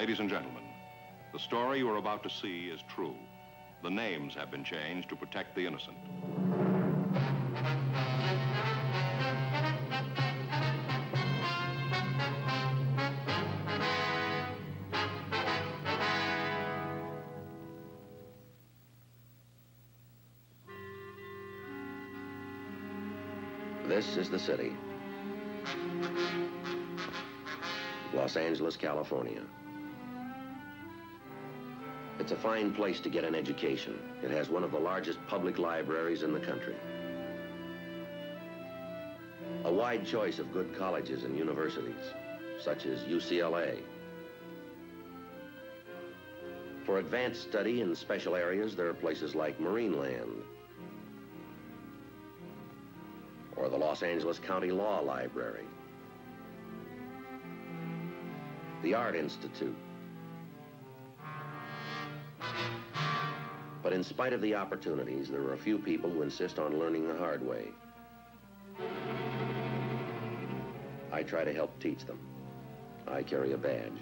Ladies and gentlemen, the story you are about to see is true. The names have been changed to protect the innocent. This is the city. Los Angeles, California. It's a fine place to get an education. It has one of the largest public libraries in the country. A wide choice of good colleges and universities, such as UCLA. For advanced study in special areas, there are places like Marineland, or the Los Angeles County Law Library, the Art Institute. But in spite of the opportunities, there are a few people who insist on learning the hard way. I try to help teach them. I carry a badge.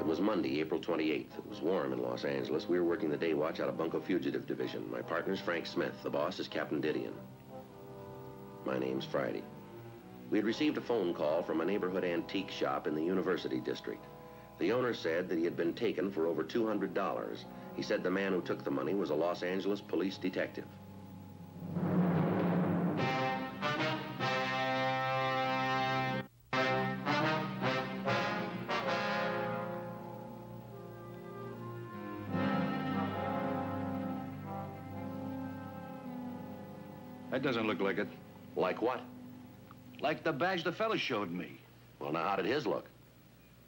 It was Monday, April 28th. It was warm in Los Angeles. We were working the day watch out of Bunko Fugitive Division. My partner's Frank Smith. The boss is Captain Didion. My name's Friday. We had received a phone call from a neighborhood antique shop in the University District. The owner said that he had been taken for over $200. He said the man who took the money was a Los Angeles police detective. That doesn't look like it. Like what? Like the badge the fella showed me. Well, now, how did his look?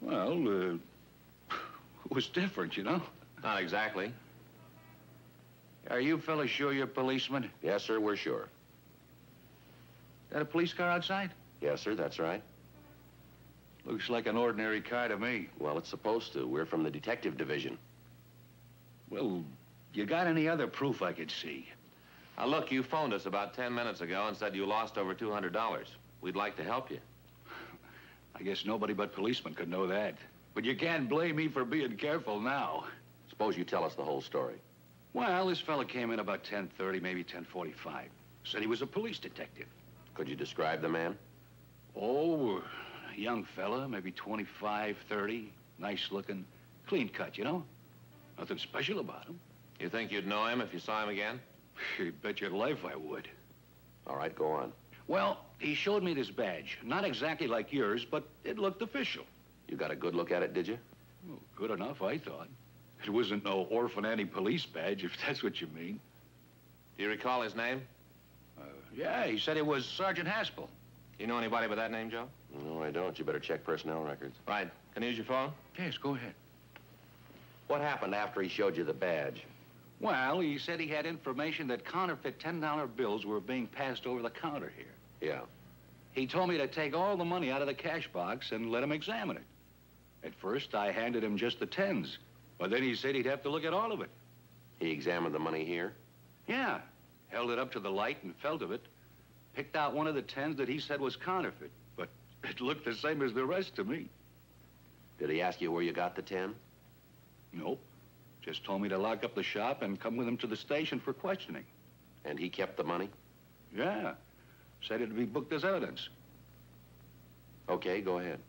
Well, uh, it was different, you know? Not exactly. Are you fellas sure you're policemen? Yes, sir, we're sure. Got a police car outside? Yes, sir, that's right. Looks like an ordinary car to me. Well, it's supposed to. We're from the detective division. Well, you got any other proof I could see? Now, look, you phoned us about 10 minutes ago and said you lost over $200. We'd like to help you. I guess nobody but policemen could know that. But you can't blame me for being careful now. Suppose you tell us the whole story. Well, this fella came in about 10.30, maybe 10.45. Said he was a police detective. Could you describe the man? Oh, young fella, maybe 25, 30. Nice looking. Clean cut, you know? Nothing special about him. You think you'd know him if you saw him again? You bet your life I would. All right, go on. Well, he showed me this badge. Not exactly like yours, but it looked official. You got a good look at it, did you? Well, good enough, I thought. It wasn't no Orphan Annie-police badge, if that's what you mean. Do you recall his name? Uh, yeah, he said it was Sergeant Haspel. You know anybody by that name, Joe? No, I don't. You better check personnel records. Right. Can I use your phone? Yes, go ahead. What happened after he showed you the badge? Well, he said he had information that counterfeit $10 bills were being passed over the counter here. Yeah. He told me to take all the money out of the cash box and let him examine it. At first, I handed him just the tens, but then he said he'd have to look at all of it. He examined the money here? Yeah. Held it up to the light and felt of it. Picked out one of the tens that he said was counterfeit, but it looked the same as the rest to me. Did he ask you where you got the 10? Nope. Just told me to lock up the shop and come with him to the station for questioning. And he kept the money? Yeah. Said it'd be booked as evidence. Okay, go ahead.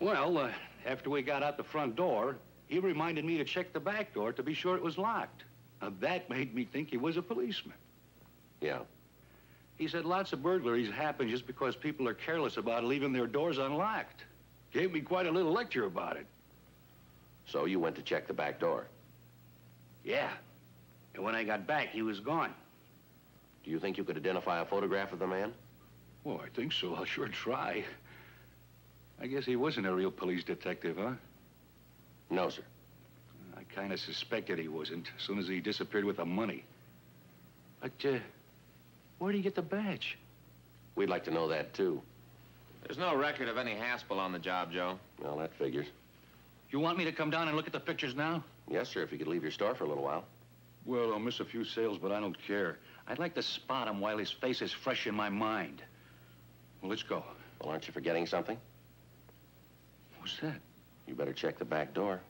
Well, uh, after we got out the front door, he reminded me to check the back door to be sure it was locked. Now, that made me think he was a policeman. Yeah. He said lots of burglaries happen just because people are careless about leaving their doors unlocked. Gave me quite a little lecture about it. So you went to check the back door? Yeah. And when I got back, he was gone. Do you think you could identify a photograph of the man? Well, I think so. I'll sure try. I guess he wasn't a real police detective, huh? No, sir. I kind of suspected he wasn't as soon as he disappeared with the money. But, uh, where'd he get the badge? We'd like to know that, too. There's no record of any Haspel on the job, Joe. Well, that figures. You want me to come down and look at the pictures now? Yes, sir, if you could leave your store for a little while. Well, I'll miss a few sales, but I don't care. I'd like to spot him while his face is fresh in my mind. Well, let's go. Well, aren't you forgetting something? Who's that? You better check the back door.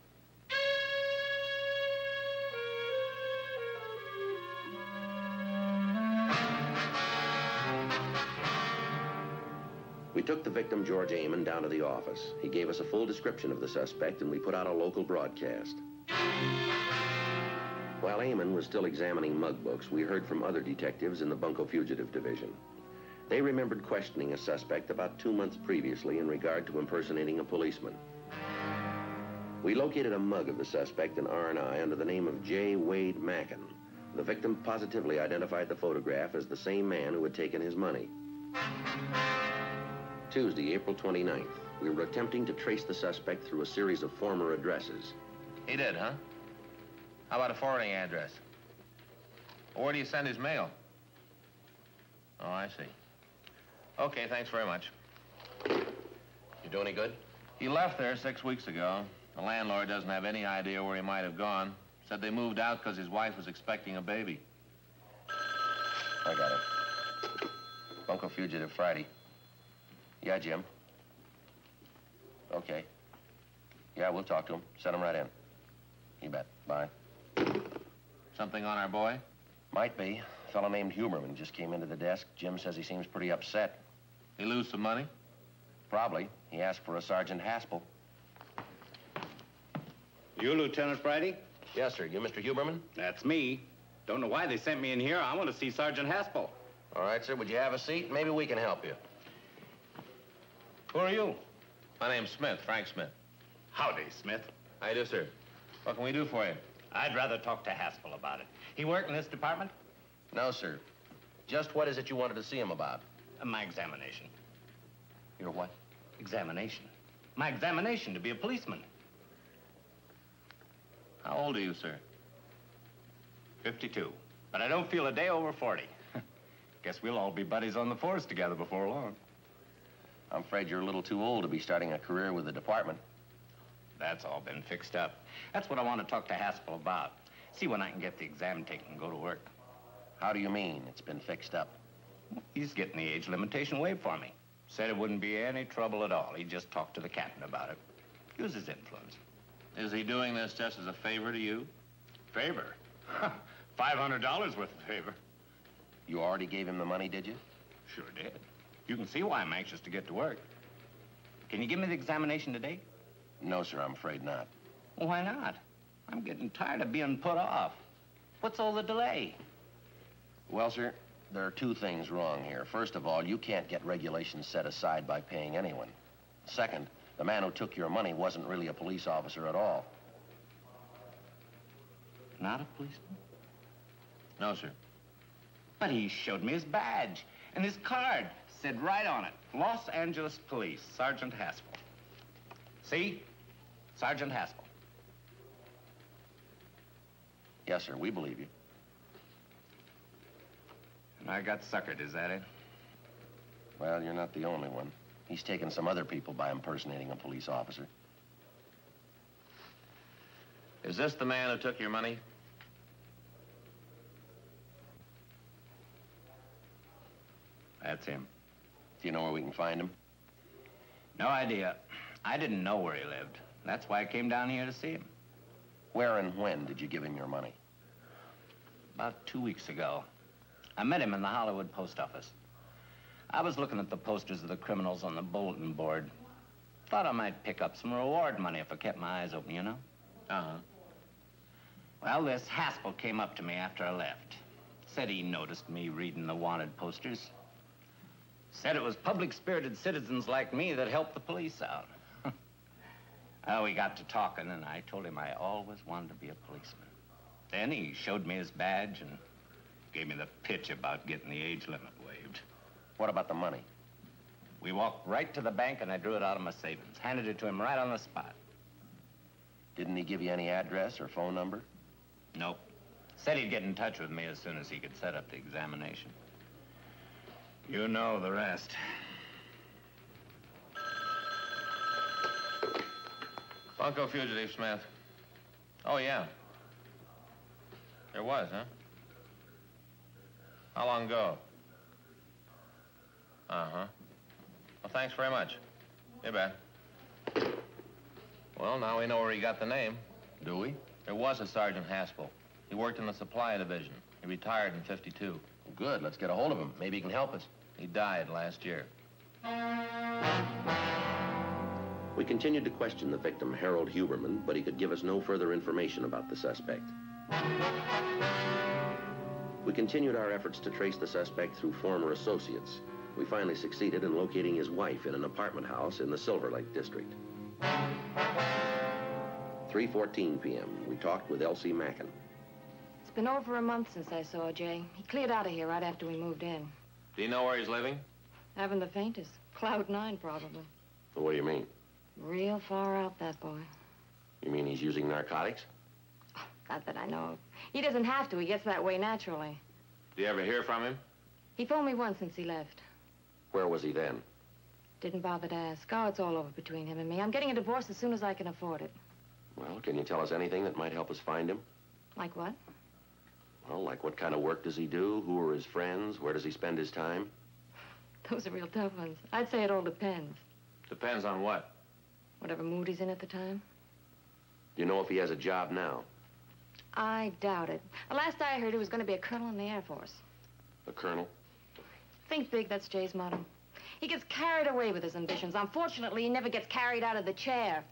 We took the victim, George Amon, down to the office. He gave us a full description of the suspect, and we put out a local broadcast. While Amon was still examining mug books, we heard from other detectives in the Bunko Fugitive Division. They remembered questioning a suspect about two months previously in regard to impersonating a policeman. We located a mug of the suspect in R&I under the name of J. Wade Mackin. The victim positively identified the photograph as the same man who had taken his money. Tuesday, April 29th, we were attempting to trace the suspect through a series of former addresses. He did, huh? How about a forwarding address? Where do you send his mail? Oh, I see. Okay, thanks very much. You do any good? He left there six weeks ago. The landlord doesn't have any idea where he might have gone. Said they moved out because his wife was expecting a baby. I got it. Bunko Fugitive Friday. Yeah, Jim. Okay. Yeah, we'll talk to him. Send him right in. You bet. Bye. Something on our boy? Might be. A fellow named Huberman just came into the desk. Jim says he seems pretty upset. He lose some money? Probably. He asked for a Sergeant Haspel. You, Lieutenant Friday? Yes, sir. You Mr. Huberman? That's me. Don't know why they sent me in here. I want to see Sergeant Haspel. All right, sir. Would you have a seat? Maybe we can help you. Who are you? My name's Smith, Frank Smith. Howdy, Smith. How you do, sir? What can we do for you? I'd rather talk to Haspel about it. He work in this department? No, sir. Just what is it you wanted to see him about? Uh, my examination. Your what? Examination. My examination to be a policeman. How old are you, sir? 52. But I don't feel a day over 40. Guess we'll all be buddies on the force together before long. I'm afraid you're a little too old to be starting a career with the department. That's all been fixed up. That's what I want to talk to Haspel about. See when I can get the exam taken and go to work. How do you mean it's been fixed up? He's getting the age limitation waived for me. Said it wouldn't be any trouble at all. He just talked to the captain about it. Use his influence. Is he doing this just as a favor to you? Favor? $500 worth of favor. You already gave him the money, did you? Sure did. You can see why I'm anxious to get to work. Can you give me the examination today? No, sir, I'm afraid not. Well, why not? I'm getting tired of being put off. What's all the delay? Well, sir, there are two things wrong here. First of all, you can't get regulations set aside by paying anyone. Second, the man who took your money wasn't really a police officer at all. Not a policeman? No, sir. But he showed me his badge and his card. Said right on it, Los Angeles Police, Sergeant Haspel. See? Sergeant Haspel. Yes, sir, we believe you. And I got suckered, is that it? Well, you're not the only one. He's taken some other people by impersonating a police officer. Is this the man who took your money? That's him. Do you know where we can find him? No idea. I didn't know where he lived. That's why I came down here to see him. Where and when did you give him your money? About two weeks ago. I met him in the Hollywood post office. I was looking at the posters of the criminals on the bulletin board. Thought I might pick up some reward money if I kept my eyes open, you know? Uh-huh. Well, this Haspel came up to me after I left. Said he noticed me reading the wanted posters. Said it was public-spirited citizens like me that helped the police out. We got to talking, and I told him I always wanted to be a policeman. Then he showed me his badge and gave me the pitch about getting the age limit waived. What about the money? We walked right to the bank, and I drew it out of my savings. Handed it to him right on the spot. Didn't he give you any address or phone number? Nope. Said he'd get in touch with me as soon as he could set up the examination. You know the rest. Bunko fugitive, Smith. Oh, yeah. There was, huh? How long ago? Uh-huh. Well, thanks very much. You bet. Well, now we know where he got the name. Do we? There was a Sergeant Haspel. He worked in the supply division. He retired in 52. Good. Let's get a hold of him. Maybe he can help us. He died last year. We continued to question the victim, Harold Huberman, but he could give us no further information about the suspect. We continued our efforts to trace the suspect through former associates. We finally succeeded in locating his wife in an apartment house in the Silver Lake district. 3.14 p.m. We talked with Elsie Mackin. It's been over a month since I saw Jay. He cleared out of here right after we moved in. Do you know where he's living? Haven't the faintest. Cloud nine, probably. What do you mean? Real far out, that boy. You mean he's using narcotics? Not that I know of. He doesn't have to. He gets that way naturally. Do you ever hear from him? He phoned me once since he left. Where was he then? Didn't bother to ask. Oh, it's all over between him and me. I'm getting a divorce as soon as I can afford it. Well, can you tell us anything that might help us find him? Like what? Well, like what kind of work does he do? Who are his friends? Where does he spend his time? Those are real tough ones. I'd say it all depends. Depends on what. Whatever mood he's in at the time. Do you know if he has a job now? I doubt it. The last I heard, he was going to be a colonel in the Air Force. A colonel? Think big, that's Jay's motto. He gets carried away with his ambitions. Unfortunately, he never gets carried out of the chair.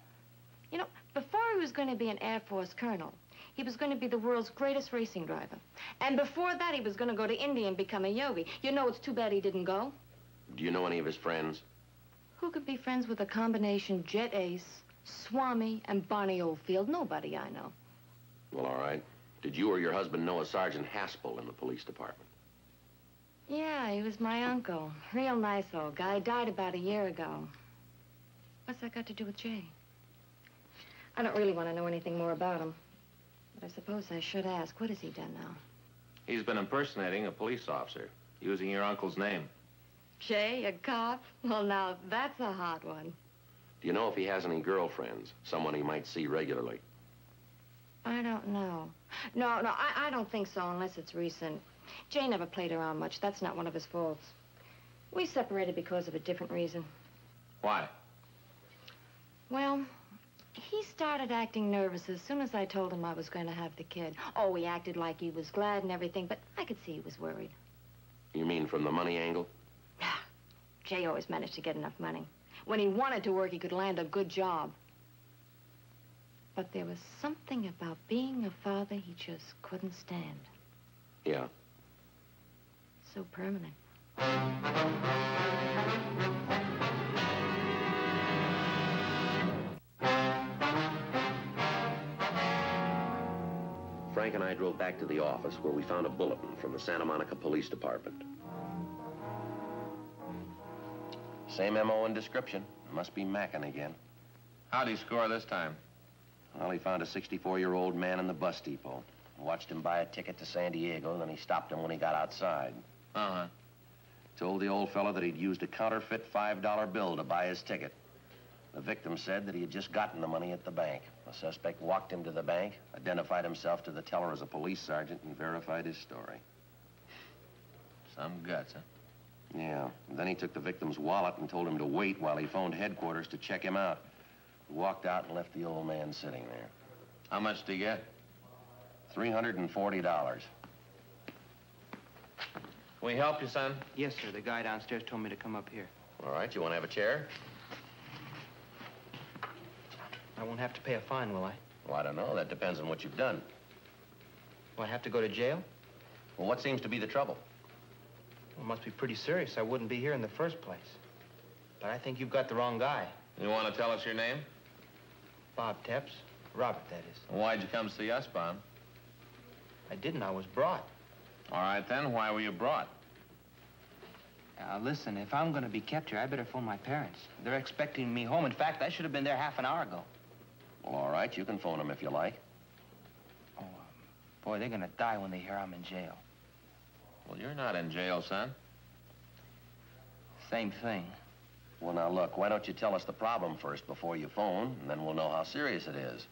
You know, before he was going to be an Air Force colonel, he was going to be the world's greatest racing driver. And before that, he was going to go to India and become a yogi. You know, it's too bad he didn't go. Do you know any of his friends? Who could be friends with a combination Jet Ace, Swami, and Barney Oldfield? Nobody I know. Well, all right. Did you or your husband know a Sergeant Haspel in the police department? Yeah, he was my uncle. Real nice old guy. Died about a year ago. What's that got to do with Jay? I don't really want to know anything more about him. But I suppose I should ask. What has he done now? He's been impersonating a police officer, using your uncle's name. Jay, a cop? Well, now, that's a hot one. Do you know if he has any girlfriends? Someone he might see regularly? I don't know. No, no, I, I don't think so unless it's recent. Jay never played around much. That's not one of his faults. We separated because of a different reason. Why? Well, he started acting nervous as soon as I told him I was going to have the kid. Oh, he acted like he was glad and everything, but I could see he was worried. You mean from the money angle? Jay always managed to get enough money. When he wanted to work, he could land a good job. But there was something about being a father he just couldn't stand. Yeah. So permanent. Frank and I drove back to the office where we found a bulletin from the Santa Monica Police Department. Same MO and description. Must be Mackin again. How'd he score this time? Well, he found a 64-year-old man in the bus depot. Watched him buy a ticket to San Diego, then he stopped him when he got outside. Uh-huh. Told the old fellow that he'd used a counterfeit $5 bill to buy his ticket. The victim said that he had just gotten the money at the bank. The suspect walked him to the bank, identified himself to the teller as a police sergeant, and verified his story. Some guts, huh? Yeah. Then he took the victim's wallet and told him to wait while he phoned headquarters to check him out. He walked out and left the old man sitting there. How much did he get? $340. Can we help you, son? Yes, sir. The guy downstairs told me to come up here. All right, you want to have a chair? I won't have to pay a fine, will I? Well, I don't know. That depends on what you've done. Will I have to go to jail? Well, what seems to be the trouble? Well, it must be pretty serious. I wouldn't be here in the first place. But I think you've got the wrong guy. You want to tell us your name? Bob Tepps. Robert, that is. Why'd you come see us, Bob? I didn't. I was brought. All right, then. Why were you brought? Now, listen, if I'm going to be kept here, I better phone my parents. They're expecting me home. In fact, I should have been there half an hour ago. Well, all right, you can phone them if you like. Oh, um, boy, they're going to die when they hear I'm in jail. Well, you're not in jail, son. Same thing. Well, now, look, why don't you tell us the problem first before you phone, and then we'll know how serious it is.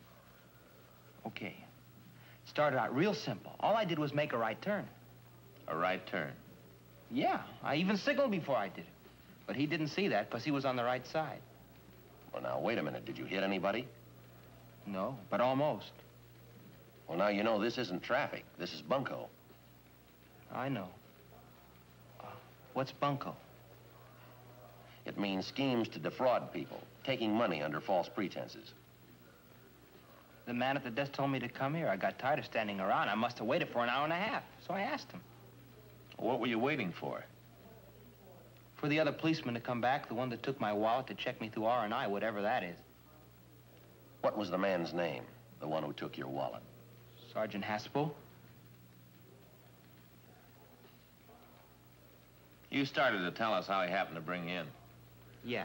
Okay. It Started out real simple. All I did was make a right turn. A right turn. Yeah, I even signaled before I did it. But he didn't see that because he was on the right side. Well, now, wait a minute. Did you hit anybody? No, but almost. Well, now you know this isn't traffic. This is bunco. I know. Uh, what's bunco? It means schemes to defraud people, taking money under false pretenses. The man at the desk told me to come here. I got tired of standing around. I must have waited for an hour and a half. So I asked him. What were you waiting for? For the other policeman to come back, the one that took my wallet to check me through R&I, whatever that is. What was the man's name, the one who took your wallet? Sergeant Haspel? You started to tell us how he happened to bring you in. Yeah.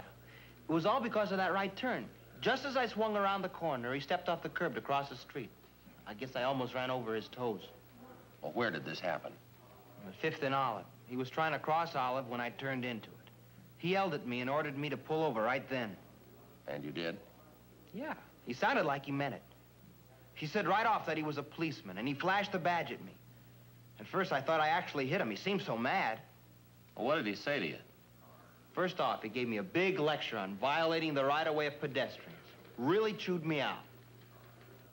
It was all because of that right turn. Just as I swung around the corner, he stepped off the curb to cross the street. I guess I almost ran over his toes. Well, where did this happen? On Fifth and Olive. He was trying to cross Olive when I turned into it. He yelled at me and ordered me to pull over right then. And you did? Yeah. He sounded like he meant it. He said right off that he was a policeman, and he flashed the badge at me. At first, I thought I actually hit him. He seemed so mad. Well, what did he say to you? First off, he gave me a big lecture on violating the right-of-way of pedestrians. Really chewed me out.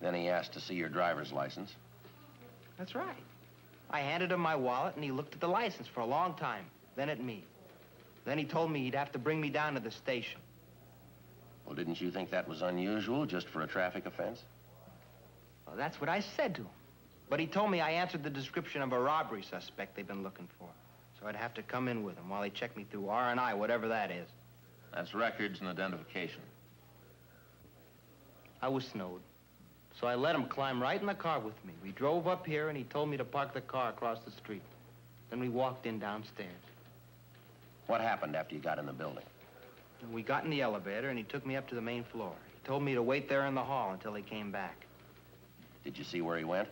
Then he asked to see your driver's license. That's right. I handed him my wallet, and he looked at the license for a long time, then at me. Then he told me he'd have to bring me down to the station. Well, didn't you think that was unusual just for a traffic offense? Well, that's what I said to him. But he told me I answered the description of a robbery suspect they've been looking for. So I'd have to come in with him while he checked me through R&I, whatever that is. That's records and identification. I was snowed. So I let him climb right in the car with me. We drove up here, and he told me to park the car across the street. Then we walked in downstairs. What happened after you got in the building? We got in the elevator, and he took me up to the main floor. He told me to wait there in the hall until he came back. Did you see where he went?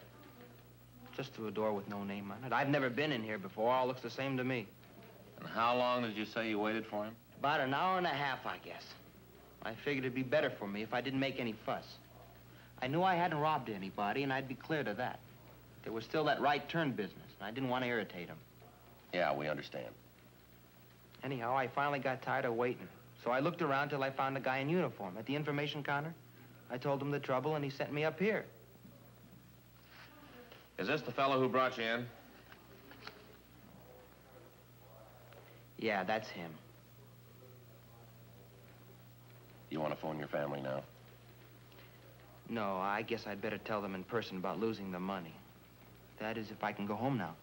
Just through a door with no name on it. I've never been in here before. All looks the same to me. And how long did you say you waited for him? About an hour and a half, I guess. I figured it'd be better for me if I didn't make any fuss. I knew I hadn't robbed anybody, and I'd be clear to that. There was still that right turn business, and I didn't want to irritate him. Yeah, we understand. Anyhow, I finally got tired of waiting. So I looked around till I found a guy in uniform at the information counter. I told him the trouble, and he sent me up here. Is this the fellow who brought you in? Yeah, that's him. You want to phone your family now? No, I guess I'd better tell them in person about losing the money. That is, if I can go home now.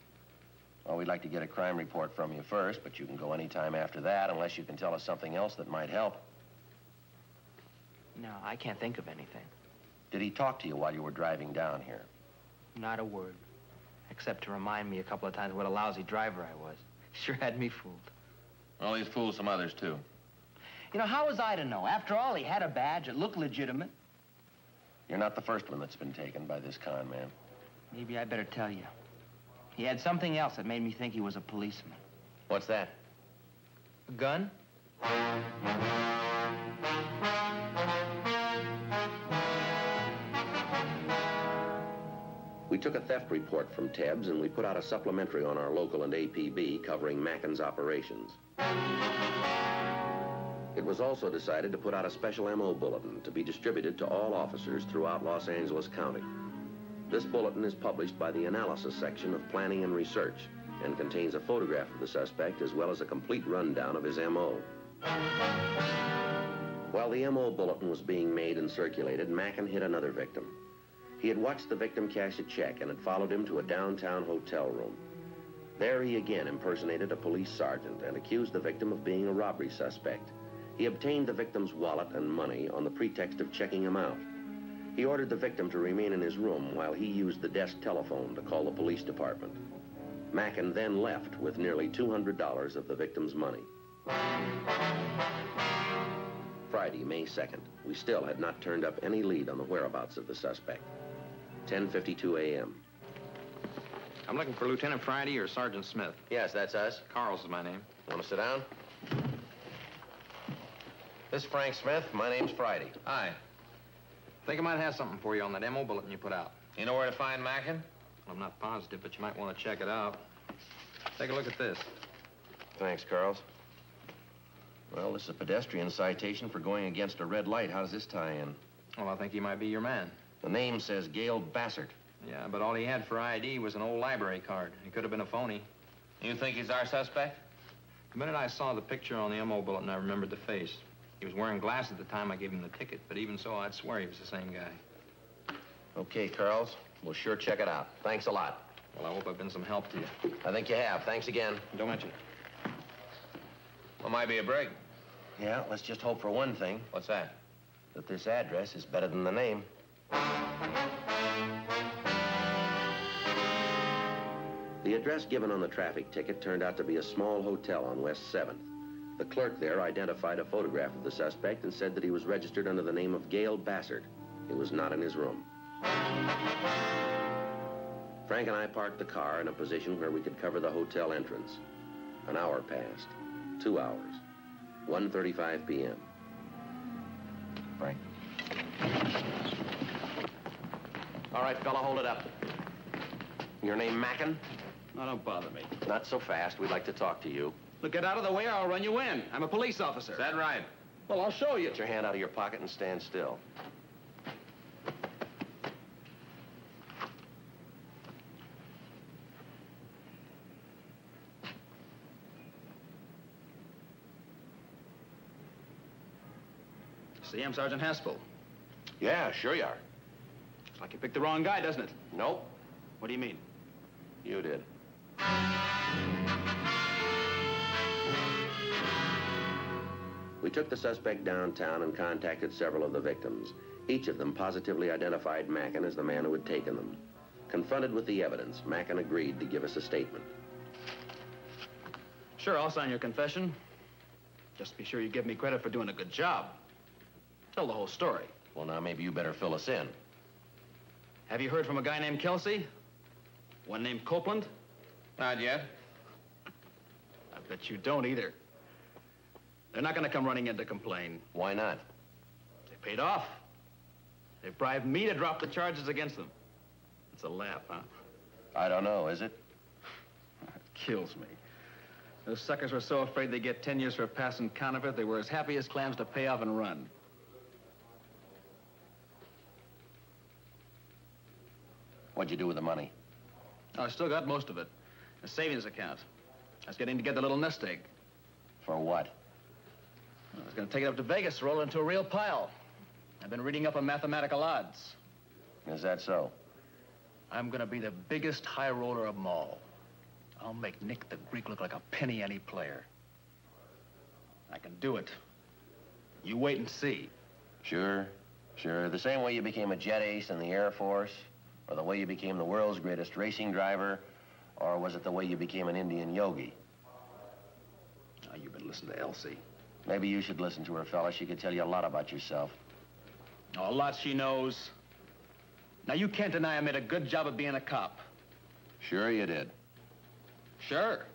Well, we'd like to get a crime report from you first, but you can go any time after that unless you can tell us something else that might help. No, I can't think of anything. Did he talk to you while you were driving down here? Not a word. Except to remind me a couple of times what a lousy driver I was. Sure had me fooled. Well, he's fooled some others, too. You know, how was I to know? After all, he had a badge. It looked legitimate. You're not the first one that's been taken by this con man. Maybe I better tell you. He had something else that made me think he was a policeman. What's that? A gun? We took a theft report from Tebbs and we put out a supplementary on our local and APB covering Mackin's operations. It was also decided to put out a special MO bulletin to be distributed to all officers throughout Los Angeles County. This bulletin is published by the analysis section of planning and research and contains a photograph of the suspect as well as a complete rundown of his MO. While the MO bulletin was being made and circulated, Mackin hit another victim. He had watched the victim cash a check and had followed him to a downtown hotel room. There he again impersonated a police sergeant and accused the victim of being a robbery suspect. He obtained the victim's wallet and money on the pretext of checking him out. He ordered the victim to remain in his room while he used the desk telephone to call the police department. Mackin then left with nearly $200 of the victim's money. Friday, May 2nd. We still had not turned up any lead on the whereabouts of the suspect. 10.52 a.m. I'm looking for Lieutenant Friday or Sergeant Smith. Yes, that's us. Carls is my name. Want to sit down? This is Frank Smith. My name's Friday. Hi. Think I might have something for you on that MO bulletin you put out. You know where to find Mackin? I'm not positive, but you might want to check it out. Take a look at this. Thanks, Carls. Well, this is a pedestrian citation for going against a red light. How does this tie in? Well, I think he might be your man. The name says Gail Bassett. Yeah, but all he had for ID was an old library card. He could have been a phony. You think he's our suspect? The minute I saw the picture on the MO bulletin, I remembered the face. He was wearing glasses at the time I gave him the ticket, but even so, I'd swear he was the same guy. Okay, Carls. We'll sure check it out. Thanks a lot. Well, I hope I've been some help to you. I think you have. Thanks again. Don't mention it. Well, might be a break. Yeah, let's just hope for one thing, What's that? that this address is better than the name. The address given on the traffic ticket turned out to be a small hotel on West 7th. The clerk there identified a photograph of the suspect and said that he was registered under the name of Gail Bassett. He was not in his room. Frank and I parked the car in a position where we could cover the hotel entrance. An hour passed. Two hours. 1.35 p.m. Frank. All right, fella, hold it up. Your name Mackin? No, don't bother me. Not so fast. We'd like to talk to you. Look, get out of the way or I'll run you in. I'm a police officer. Is that right? Well, I'll show you. Get your hand out of your pocket and stand still. See, I'm Sergeant Haspel. Yeah, sure you are. Like you picked the wrong guy, doesn't it? Nope, What do you mean? you did. We took the suspect downtown and contacted several of the victims. Each of them positively identified Mackin as the man who had taken them. Confronted with the evidence, Mackin agreed to give us a statement. Sure, I'll sign your confession. Just be sure you give me credit for doing a good job. Tell the whole story. Well, now maybe you better fill us in. Have you heard from a guy named Kelsey? One named Copeland? Not yet. I bet you don't either. They're not going to come running in to complain. Why not? They paid off. They bribed me to drop the charges against them. It's a laugh, huh? I don't know, is it? It kills me. Those suckers were so afraid they'd get 10 years for passing counterfeit, they were as happy as clams to pay off and run. What'd you do with the money? Oh, I still got most of it. A savings account. I was getting together a little nest egg. For what? I was going to take it up to Vegas, roll it into a real pile. I've been reading up on mathematical odds. Is that so? I'm going to be the biggest high roller of them all. I'll make Nick the Greek look like a penny any player. I can do it. You wait and see. Sure, sure. The same way you became a jet ace in the Air Force, or the way you became the world's greatest racing driver, or was it the way you became an Indian yogi? Ah, now, you've been listening to Elsie. Maybe you should listen to her, fella. She could tell you a lot about yourself. Oh, a lot she knows. Now, you can't deny I made a good job of being a cop. Sure you did. Sure.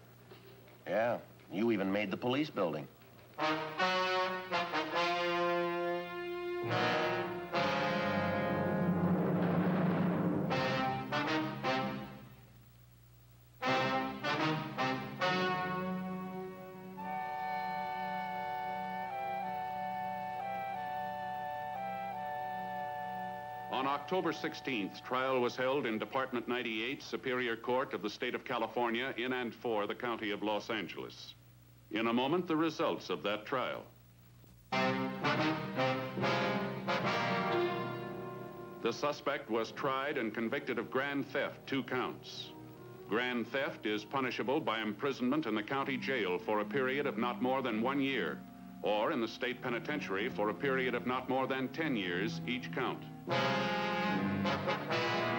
Yeah, you even made the police building. October 16th, trial was held in Department 98, Superior Court of the State of California, in and for the County of Los Angeles. In a moment, the results of that trial. The suspect was tried and convicted of grand theft, two counts. Grand theft is punishable by imprisonment in the county jail for a period of not more than one year, or in the state penitentiary for a period of not more than 10 years, each count. Thank you.